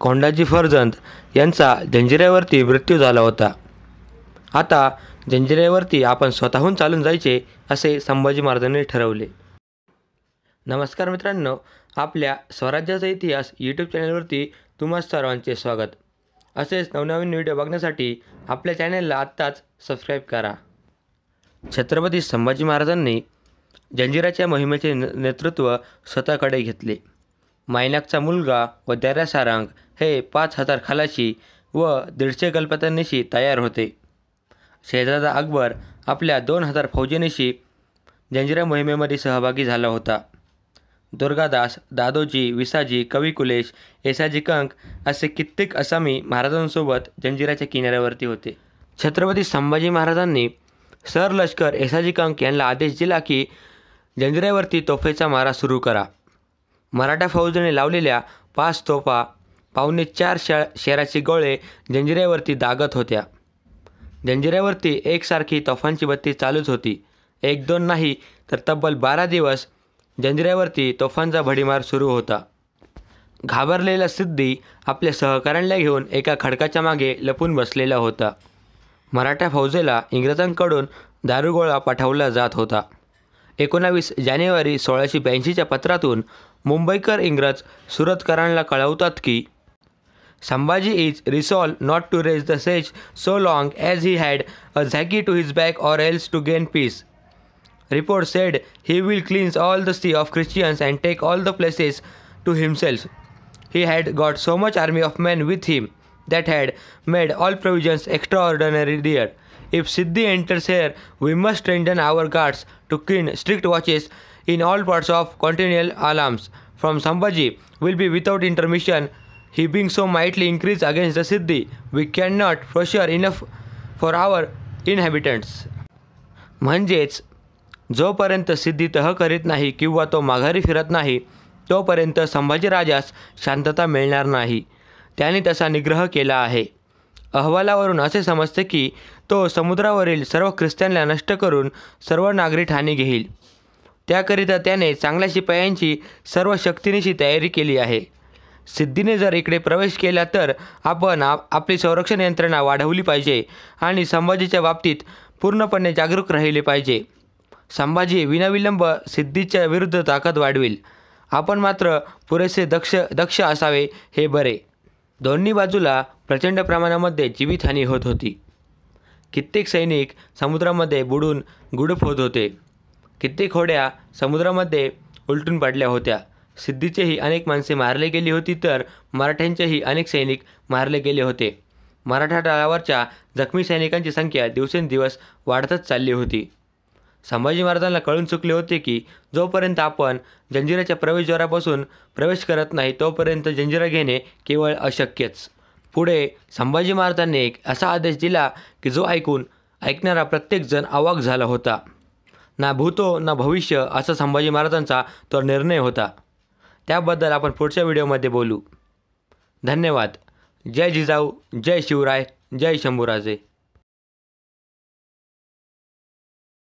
कोंडाजी फर्जंद यांचा जंजिऱ्यावरती मृत्यू झाला होता. आता जंजिऱ्यावरती आपण स्वतःहून चालून जायचे असे संभाजी महाराजांनी ठरवले. नमस्कार मित्रांनो आपल्या स्वराज्याचा इतिहास यूट्यूब चॅनलवरती तुम्हा सर्वांचे स्वागत. असेच नवनवीन व्हिडिओ बघण्यासाठी आपल्या चॅनलला आत्ताच सबस्क्राईब करा. छत्रपती संभाजी महाराजांनी जंजिराच्या मोहिमेचे न नेतृत्व स्वतःकडे घेतले. मायनाकचा मुलगा व दर्या सारांग हे पाच हजार खलाशी व दीडशे गल्पतांनीशी तयार होते. शहजादा अकबर आपल्या दोन हजार फौजेनिशी जंजिरा मोहिमेमध्ये सहभागी झाला होता. दुर्गादास दादोजी विसाजी कविकुलेश एसाजी कंक असे कित्येक असामी महाराजांसोबत जंजिराच्या किनाऱ्यावरती होते. छत्रपती संभाजी महाराजांनी सर लष्कर येसाजी कंक यांना आदेश दिला की जंजिऱ्यावरती तोफेचा मारा सुरू करा. मराठा फौजेने लावलेल्या पाच तोफा पावणे चार शा शेराचे गोळे जंजिऱ्यावरती दागत होत्या. जंजिऱ्यावरती एकसारखी तोफांची बत्ती चालूच होती. एक दोन नाही तर तब्बल बारा दिवस जंजिऱ्यावरती तोफांचा भडीमार सुरू होता. घाबरलेला सिद्धी आपल्या सहकाऱ्यांना घेऊन एका खडकाच्या मागे लपून बसलेला होता. मराठा फौजेला इंग्रजांकडून दारुगोळा पाठवला जात होता. एकोणावीस जानेवारी सोळाशे ब्याऐंशीच्या पत्रातून मुंबईकर इंग्रज सुरतकरांना कळवतात की Sambhaji is resolved not to raise the siege so long as he had a झॅकी to his back or else to gain peace report said he will cleanse all the sea of Christians and take all the places to himself he had got so much army of man with him had made all all extraordinary dear If Siddhi enters here, we must strengthen our guards to keen strict watches in all parts of continual alarms. From Sambhaji will be without intermission. He being so mightily increased against the Siddhi, we cannot pressure enough for our inhabitants. म्हणजेच जोपर्यंत सिद्धी तह करीत नाही किंवा तो माघारी फिरत नाही तोपर्यंत संभाजीराजास शांतता मिळणार नाही त्याने तसा निग्रह केला आहे अहवालावरून असे समजते की तो समुद्रावरील सर्व ख्रिस्त्यांना नष्ट करून सर्व नागरी ठाणी घेईल. त्याकरिता त्याने चांगल्या शिपायांची सर्व शक्तीनिशी तयारी केली आहे. सिद्धीने जर इकडे प्रवेश केला तर आपण आप आपली संरक्षण यंत्रणा वाढवली पाहिजे आणि संभाजीच्या बाबतीत पूर्णपणे जागरूक राहिले पाहिजे. संभाजी विनाविलंब सिद्धीच्या विरुद्ध ताकद वाढवेल. आपण मात्र पुरेसे दक्ष दक्ष असावे हे बरे. दोन्ही बाजूला प्रचंड प्रमाणामध्ये जीवितहानी होत होती. कित्येक सैनिक समुद्रामध्ये बुडून गुडूप होत होते. कित्येक होड्या समुद्रामध्ये उलटून पडल्या होत्या. सिद्धीचेही अनेक माणसे मारले गेली होती तर मराठ्यांचेही अनेक सैनिक मारले गेले होते. मराठा तळावरच्या जखमी सैनिकांची संख्या दिवसेंदिवस वाढतच चालली होती. संभाजी महाराजांना कळून चुकले होते की जोपर्यंत आपण जंजिराच्या प्रवेशद्वारापासून प्रवेश करत नाही तोपर्यंत जंजिरा घेणे केवळ अशक्यच. पुढे संभाजी महाराजांनी एक असा आदेश दिला की जो ऐकून ऐकणारा प्रत्येकजण अवाक झाला होता. ना भूतो ना भविष्य असा संभाजी महाराजांचा तो निर्णय होता. त्याबद्दल आपण पुढच्या व्हिडिओमध्ये बोलू. धन्यवाद. जय जिजाऊ जय शिवराय जय शंभूराजे.